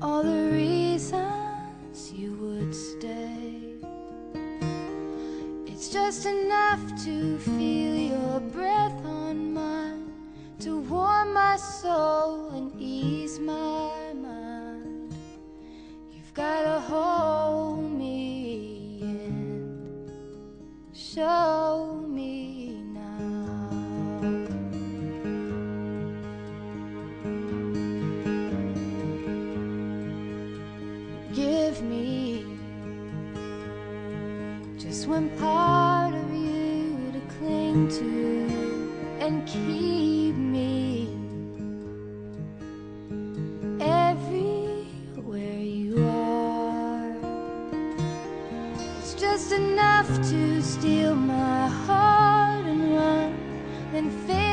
all the reasons you would stay. It's just enough to feel your breath on mine, to warm my soul and ease my mind. You've gotta hold me and show just one part of you to cling to and keep me everywhere you are. It's just enough to steal my heart and run, then fade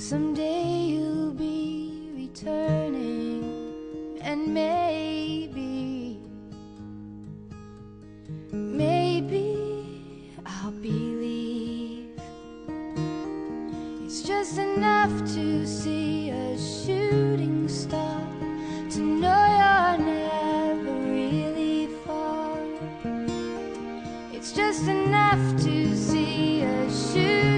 someday you'll be returning, and maybe, maybe I'll believe. It's just enough to see a shooting star, to know you're never really far. It's just enough to see a shooting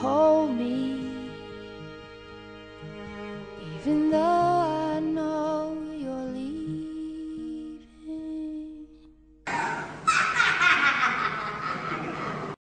hold me.